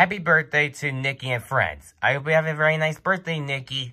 Happy birthday to Nikki and friends. I hope you have a very nice birthday, Nikki.